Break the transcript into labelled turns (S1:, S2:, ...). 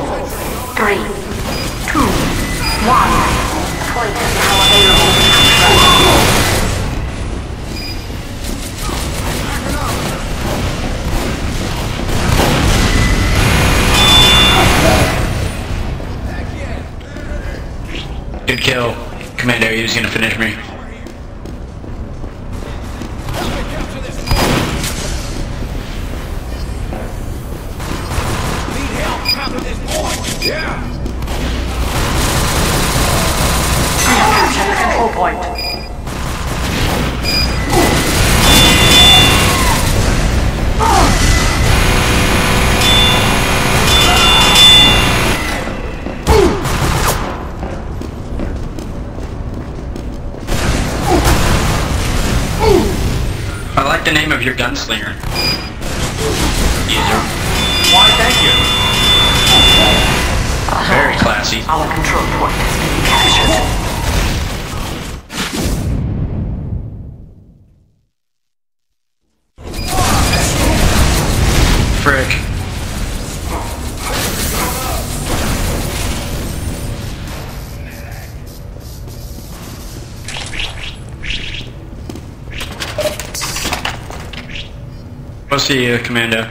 S1: three, two, one.
S2: Good kill. Commando, he was gonna finish me.
S1: Capture the control point.
S2: I like the name of your gunslinger. User. Classy.
S1: Our control point has been captured.
S2: Frick. We'll see you, uh, Commando.